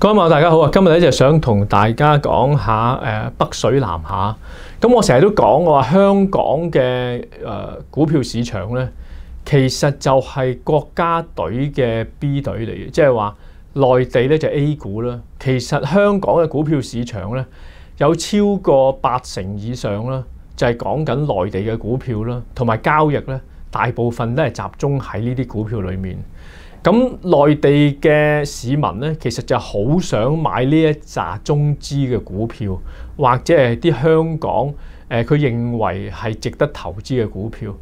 各位網友大家好啊！今日咧就想同大家講下誒北水南下。咁我成日都講我話香港嘅誒、呃、股票市場咧，其實就係國家隊嘅 B 隊嚟嘅，即係話內地咧就 A 股啦。其實香港嘅股票市場咧有超過八成以上啦，就係講緊內地嘅股票啦，同埋交易咧大部分都係集中喺呢啲股票裏面。咁內地嘅市民咧，其實就好想買呢一扎中資嘅股票，或者係啲香港誒佢、呃、認為係值得投資嘅股票。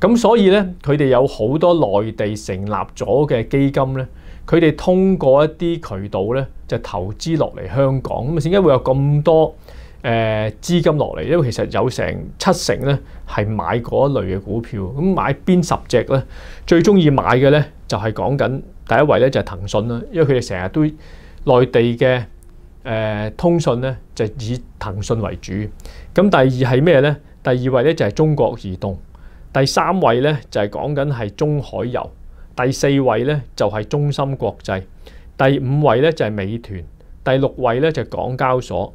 咁所以咧，佢哋有好多內地成立咗嘅基金咧，佢哋通過一啲渠道咧就投資落嚟香港。咁啊，點解會有咁多？誒、呃、資金落嚟，因為其實有成七成咧係買嗰一類嘅股票。咁買邊十隻咧？最中意買嘅咧就係講緊第一位咧就係騰訊啦，因為佢哋成日都內地嘅誒、通訊咧就以騰訊為主。咁第二係咩咧？第二位咧就係中國移動。第三位咧就係講緊係中海油。第四位咧就係中芯國際。第五位咧就係美團。第六位咧就係港交所。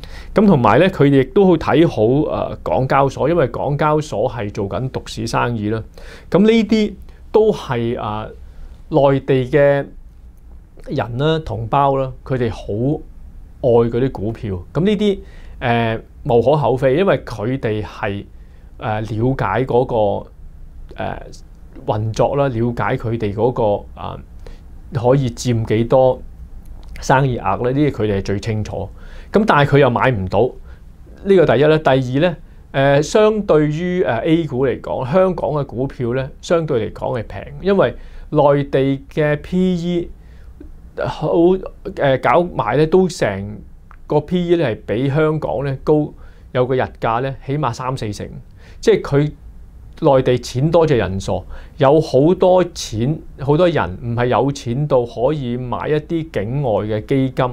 咁同埋咧，佢哋亦都好睇好誒港交所，因為港交所係做緊獨市生意啦。咁呢啲都係誒內地嘅人啦、同胞啦，佢哋好愛嗰啲股票。咁呢啲誒無可厚非，因為佢哋係誒了解嗰個誒運作啦，了解佢哋嗰個啊可以佔幾多生意額咧，呢啲佢哋係最清楚。咁但係佢又買唔到，呢個第一咧。第二咧，誒、相對於誒 A 股嚟講，香港嘅股票咧，相對嚟講係平，因為內地嘅 PE 好誒、搞埋咧都成個 PE 咧係比香港咧高，有個日價咧起碼三四成，即係佢內地錢多就人傻，有好多錢，好多人唔係有錢到可以買一啲境外嘅基金。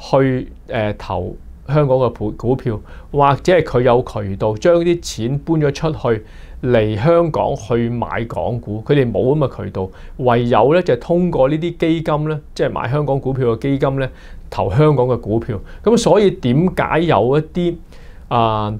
去誒、投香港嘅股票，或者係佢有渠道將啲錢搬咗出去嚟香港去買港股，佢哋冇咁嘅渠道，唯有咧就、通過呢啲基金咧，即係買香港股票嘅基金咧，投香港嘅股票。咁所以點解有一啲啊、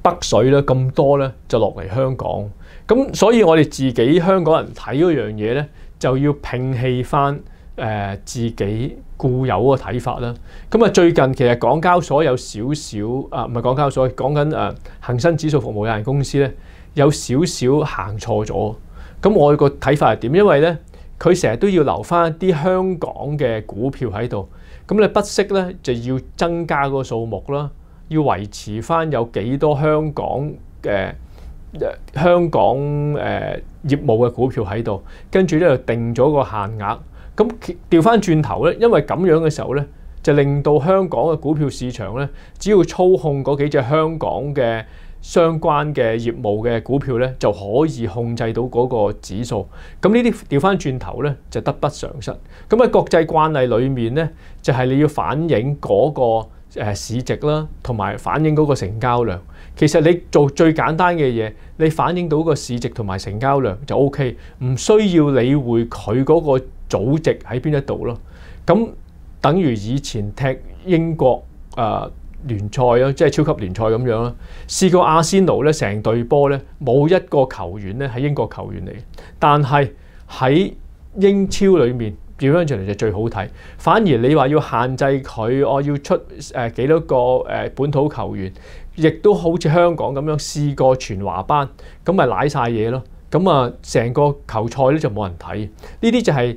北水咧咁多咧，就落嚟香港？咁所以我哋自己香港人睇嗰樣嘢咧，就要摒棄翻。誒、自己固有嘅睇法啦，咁啊最近其實港交所有少少啊，唔係港交所，講緊誒恆生指數服務有限公司咧，有少少行錯咗。咁我個睇法係點？因為咧，佢成日都要留翻一啲香港嘅股票喺度，咁你不惜咧就要增加個數目啦，要維持翻有幾多香港嘅香港誒、呃、業務嘅股票喺度，跟住咧就定咗個限額。咁調翻轉頭咧，因為咁樣嘅時候咧，就令到香港嘅股票市場咧，只要操控嗰幾隻香港嘅相關嘅業務嘅股票咧，就可以控制到嗰個指數。咁呢啲調翻轉頭咧，就得不償失。咁喺國際慣例裏面咧，就係你要反映嗰個市值啦，同埋反映嗰個成交量。其實你做最簡單嘅嘢，你反映到個市值同埋成交量就 OK，唔需要理會佢嗰個組織喺邊一度咯，咁等於以前踢英國誒、呃、聯賽咯，即係超級聯賽咁樣啦。試過阿仙奴咧，成隊波咧冇一個球員咧係英國球員嚟，但係喺英超裏面表現出嚟就最好睇。反而你話要限制佢，我要出誒幾多個誒本土球員，亦都好似香港咁樣試過全華班，咁咪瀨晒嘢咯。咁啊，成個球賽咧就冇人睇。呢啲就係、